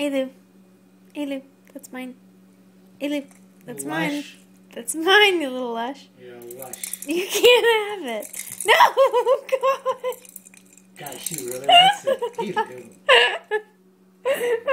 Eelu. Eelu. That's mine. Eelu. That's mine. That's mine, you little lush. You're a lush. You can't have it. No, God. God, she really wants it. He's good.